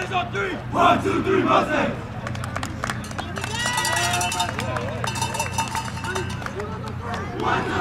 Passes on three. One, two, three, passes. One, two,